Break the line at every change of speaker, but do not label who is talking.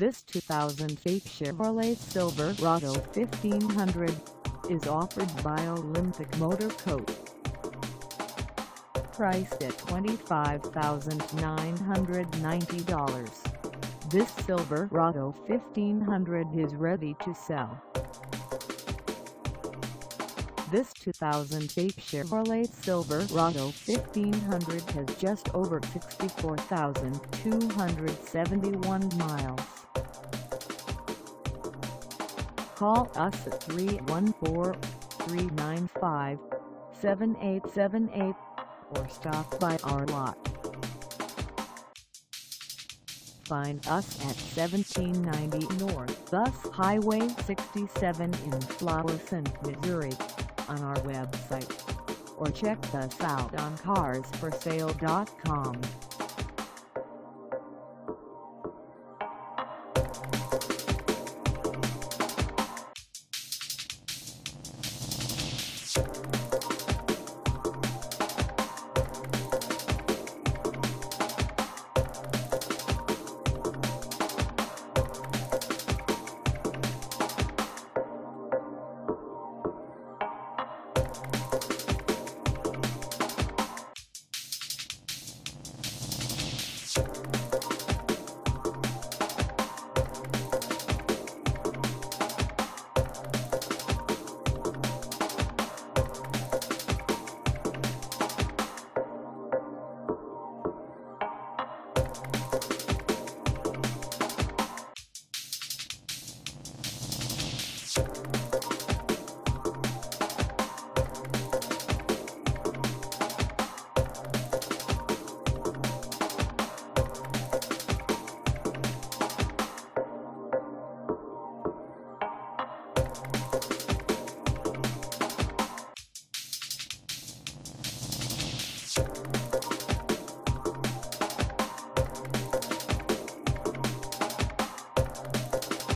This 2008 Chevrolet Silverado 1500 is offered by Olympic Motor Co. Priced at $25,990, this Silverado 1500 is ready to sell. This 2008 Chevrolet Silverado 1500 has just over 64,271 miles. Call us at 314-395-7878 or stop by our lot. Find us at 1790 North US Highway 67 in Florissant, Missouri on our website or check us out on carsforsale.com.
Thank